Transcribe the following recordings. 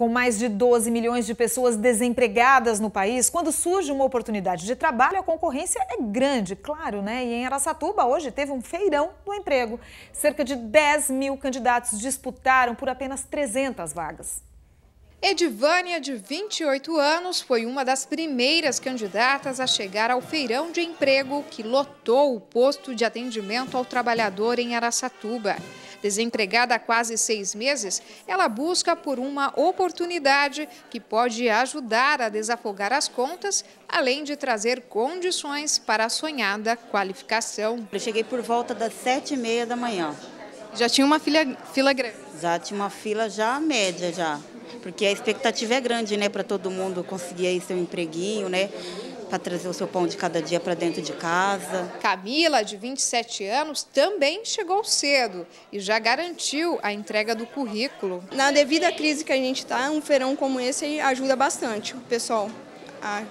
Com mais de 12 milhões de pessoas desempregadas no país, quando surge uma oportunidade de trabalho, a concorrência é grande, claro, né? E em Aracatuba, hoje, teve um feirão do emprego. Cerca de 10 mil candidatos disputaram por apenas 300 vagas. Edivânia, de 28 anos, foi uma das primeiras candidatas a chegar ao feirão de emprego que lotou o posto de atendimento ao trabalhador em Araçatuba. Desempregada há quase seis meses, ela busca por uma oportunidade que pode ajudar a desafogar as contas, além de trazer condições para a sonhada qualificação. Eu cheguei por volta das sete e meia da manhã. Já tinha uma fila, fila grande? Já tinha uma fila já média já, porque a expectativa é grande, né, para todo mundo conseguir aí seu empreguinho, né? Para trazer o seu pão de cada dia para dentro de casa. Camila, de 27 anos, também chegou cedo e já garantiu a entrega do currículo. Na devida crise que a gente está, um feirão como esse ajuda bastante o pessoal a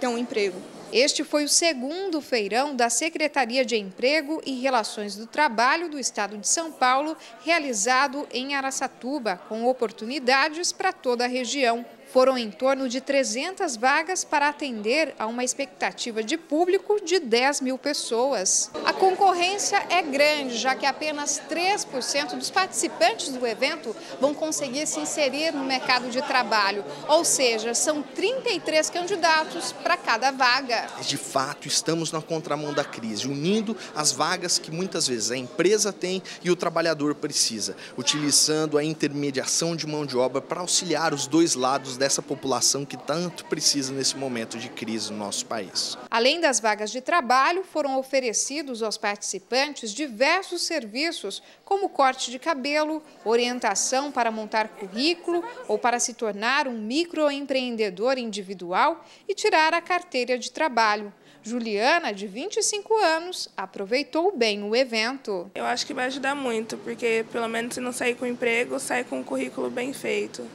ter um emprego. Este foi o segundo feirão da Secretaria de Emprego e Relações do Trabalho do Estado de São Paulo, realizado em Araçatuba, com oportunidades para toda a região. Foram em torno de 300 vagas para atender a uma expectativa de público de 10 mil pessoas. A concorrência é grande, já que apenas 3% dos participantes do evento vão conseguir se inserir no mercado de trabalho, ou seja, são 33 candidatos para cada vaga. De fato, estamos na contramão da crise, unindo as vagas que muitas vezes a empresa tem e o trabalhador precisa, utilizando a intermediação de mão de obra para auxiliar os dois lados dessa população que tanto precisa nesse momento de crise no nosso país. Além das vagas de trabalho, foram oferecidos aos participantes diversos serviços, como corte de cabelo, orientação para montar currículo ou para se tornar um microempreendedor individual e tirar a carteira de trabalho. Juliana, de 25 anos, aproveitou bem o evento. Eu acho que vai ajudar muito, porque pelo menos se não sair com emprego, sai com um currículo bem feito.